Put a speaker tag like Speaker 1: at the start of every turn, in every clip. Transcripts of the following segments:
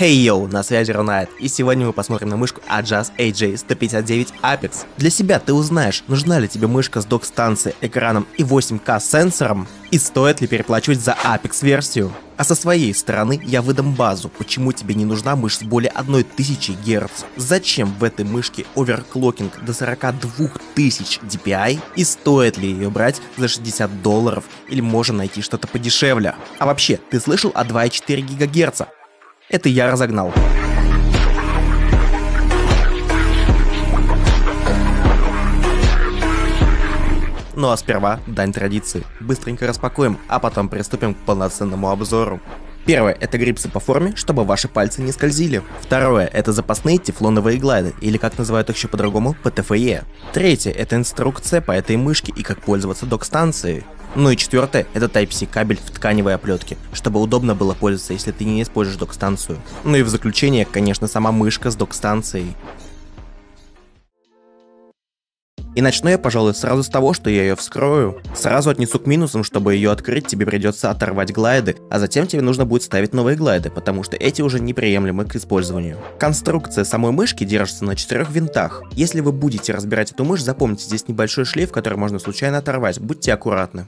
Speaker 1: Hey yo, на связи Ронайт, и сегодня мы посмотрим на мышку Adjust AJ159 Apex. Для себя ты узнаешь, нужна ли тебе мышка с док-станцией, экраном и 8К сенсором, и стоит ли переплачивать за Apex версию. А со своей стороны я выдам базу, почему тебе не нужна мышь с более 1000 Гц. Зачем в этой мышке оверклокинг до 42000 DPI и стоит ли ее брать за 60 долларов или можно найти что-то подешевле. А вообще, ты слышал о 2,4 ГГц? Это я разогнал. Ну а сперва дань традиции. Быстренько распакуем, а потом приступим к полноценному обзору. Первое – это грипсы по форме, чтобы ваши пальцы не скользили. Второе – это запасные тефлоновые глайды, или как называют их еще по-другому, ПТФЕ. Третье – это инструкция по этой мышке и как пользоваться док-станцией. Ну и четвертое – это Type-C кабель в тканевой оплетке, чтобы удобно было пользоваться, если ты не используешь док-станцию. Ну и в заключение, конечно, сама мышка с док-станцией. И начну я, пожалуй, сразу с того, что я ее вскрою. Сразу отнесу к минусам, чтобы ее открыть, тебе придется оторвать глайды, а затем тебе нужно будет ставить новые глайды, потому что эти уже неприемлемы к использованию. Конструкция самой мышки держится на четырех винтах. Если вы будете разбирать эту мышь, запомните, здесь небольшой шлейф, который можно случайно оторвать, будьте аккуратны.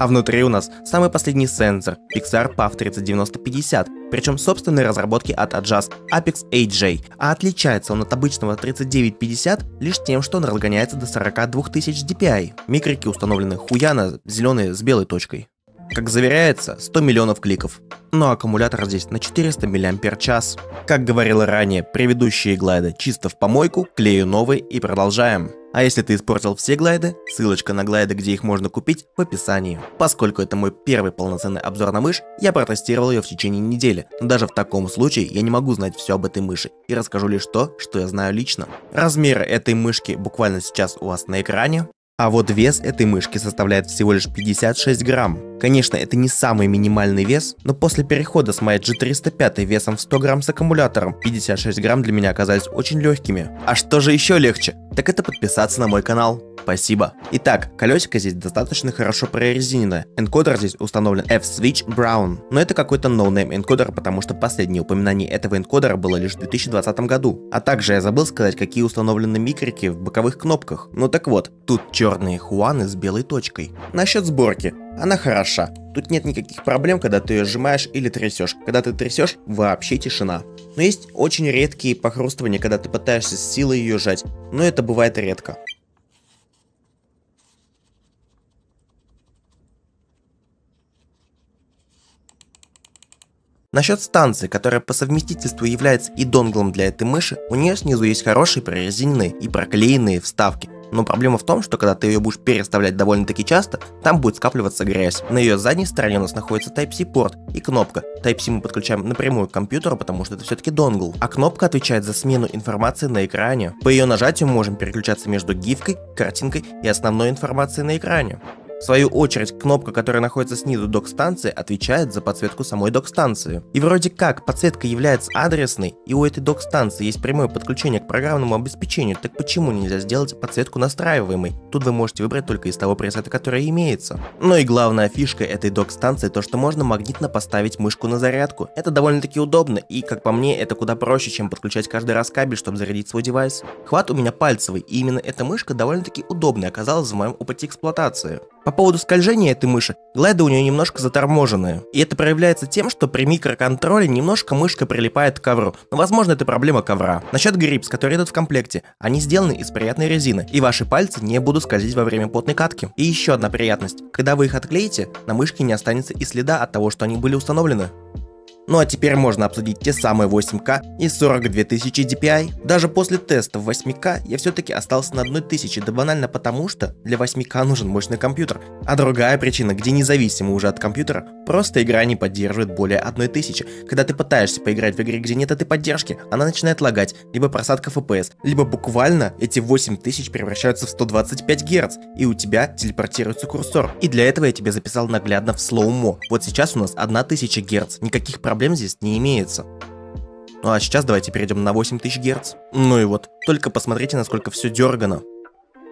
Speaker 1: А внутри у нас самый последний сенсор Pixar PAF 309050, причем собственной разработки от Adjust Apex AJ, а отличается он от обычного 3950 лишь тем, что он разгоняется до 42 тысяч DPI. Микрики установлены хуяно зеленые с белой точкой. Как заверяется, 100 миллионов кликов. Но аккумулятор здесь на 400 мАч. Как говорил ранее, предыдущие глайды чисто в помойку, клею новый и продолжаем. А если ты испортил все глайды, ссылочка на глайды, где их можно купить, в описании. Поскольку это мой первый полноценный обзор на мышь, я протестировал ее в течение недели, но даже в таком случае я не могу знать все об этой мыши и расскажу лишь то, что я знаю лично. Размеры этой мышки буквально сейчас у вас на экране, а вот вес этой мышки составляет всего лишь 56 грамм. Конечно, это не самый минимальный вес, но после перехода с моей G305 весом в 100 грамм с аккумулятором, 56 грамм для меня оказались очень легкими. А что же еще легче? Так это подписаться на мой канал. Спасибо. Итак, колесико здесь достаточно хорошо прорезиненное. Энкодер здесь установлен F-Switch Brown. Но это какой-то no-name энкодер, потому что последнее упоминание этого энкодера было лишь в 2020 году. А также я забыл сказать, какие установлены микрики в боковых кнопках. Ну так вот, тут черные хуаны с белой точкой. Насчет сборки. Она хороша. Тут нет никаких проблем, когда ты ее сжимаешь или трясешь. Когда ты трясешь, вообще тишина. Но есть очень редкие похрустывания, когда ты пытаешься с силой ее сжать, но это бывает редко. Насчет станции, которая по совместительству является и донглом для этой мыши, у нее снизу есть хорошие прорезиненные и проклеенные вставки. Но проблема в том, что когда ты ее будешь переставлять довольно-таки часто, там будет скапливаться грязь. На ее задней стороне у нас находится Type-C порт и кнопка. Type-C мы подключаем напрямую к компьютеру, потому что это все-таки донгл. А кнопка отвечает за смену информации на экране. По ее нажатию мы можем переключаться между гифкой, картинкой и основной информацией на экране. В свою очередь, кнопка, которая находится снизу док-станции, отвечает за подсветку самой док-станции. И вроде как подсветка является адресной, и у этой док-станции есть прямое подключение к программному обеспечению, так почему нельзя сделать подсветку настраиваемой? Тут вы можете выбрать только из того пресета, который имеется. Ну и главная фишка этой док-станции то, что можно магнитно поставить мышку на зарядку. Это довольно-таки удобно, и как по мне, это куда проще, чем подключать каждый раз кабель, чтобы зарядить свой девайс. Хват у меня пальцевый, и именно эта мышка довольно-таки удобная оказалась в моем опыте эксплуатации. По поводу скольжения этой мыши, глайды у нее немножко заторможенные. И это проявляется тем, что при микроконтроле немножко мышка прилипает к ковру. Но возможно это проблема ковра. Насчет grips, которые идут в комплекте, они сделаны из приятной резины, и ваши пальцы не будут скользить во время потной катки. И еще одна приятность. Когда вы их отклеите, на мышке не останется и следа от того, что они были установлены. Ну а теперь можно обсудить те самые 8К и 42 тысячи DPI. Даже после теста в 8К я все-таки остался на 1000, да банально потому, что для 8К нужен мощный компьютер. А другая причина, где независимо уже от компьютера, просто игра не поддерживает более 1000. Когда ты пытаешься поиграть в игре, где нет этой поддержки, она начинает лагать, либо просадка FPS, либо буквально эти 8000 превращаются в 125 Гц, и у тебя телепортируется курсор. И для этого я тебе записал наглядно в slow-mo. Вот сейчас у нас 1000 Гц, никаких проблем проблем здесь не имеется. Ну а сейчас давайте перейдем на 8000 Гц. Ну и вот, только посмотрите, насколько все дергано.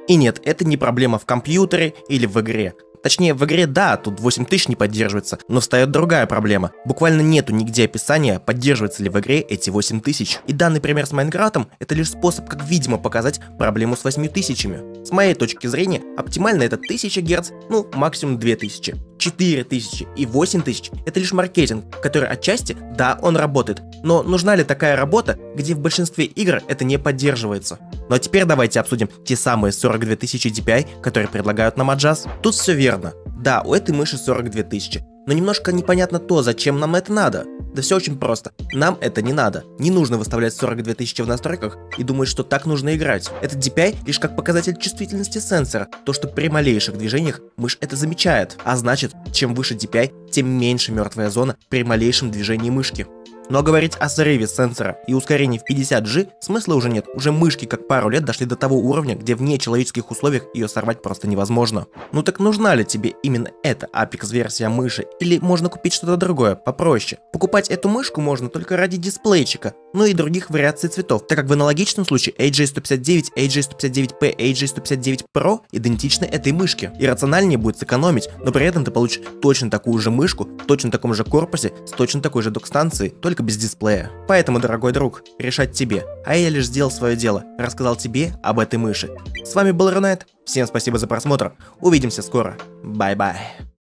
Speaker 1: И нет, это не проблема в компьютере или в игре. Точнее, в игре да, тут 8000 не поддерживается, но встает другая проблема. Буквально нету нигде описания, поддерживается ли в игре эти 8000. И данный пример с Майнкрафтом это лишь способ, как видимо, показать проблему с 8000. С моей точки зрения, оптимально это 1000 Гц, ну максимум 2000. 4000 и 8000 это лишь маркетинг, который отчасти, да, он работает, но нужна ли такая работа, где в большинстве игр это не поддерживается? Ну а теперь давайте обсудим те самые 42 тысячи DPI, которые предлагают нам Аджаз. Тут все верно. Да, у этой мыши 42 тысячи, но немножко непонятно то, зачем нам это надо. Да все очень просто. Нам это не надо. Не нужно выставлять 42 тысячи в настройках и думать, что так нужно играть. Этот DPI лишь как показатель чувствительности сенсора, то что при малейших движениях мышь это замечает. А значит, чем выше DPI, тем меньше мертвая зона при малейшем движении мышки. Но говорить о срыве сенсора и ускорении в 50G смысла уже нет. Уже мышки как пару лет дошли до того уровня, где в нечеловеческих условиях ее сорвать просто невозможно. Ну так нужна ли тебе именно эта Apex версия мыши? Или можно купить что-то другое, попроще? Покупать эту мышку можно только ради дисплейчика, ну и других вариаций цветов, так как в аналогичном случае AJ159, AJ159P, AJ159 Pro идентичны этой мышке. И рациональнее будет сэкономить, но при этом ты получишь точно такую же мышку, в точно таком же корпусе, с точно такой же док-станцией, только только без дисплея. Поэтому, дорогой друг, решать тебе. А я лишь сделал свое дело, рассказал тебе об этой мыши. С вами был Рунет, всем спасибо за просмотр, увидимся скоро, bye-bye.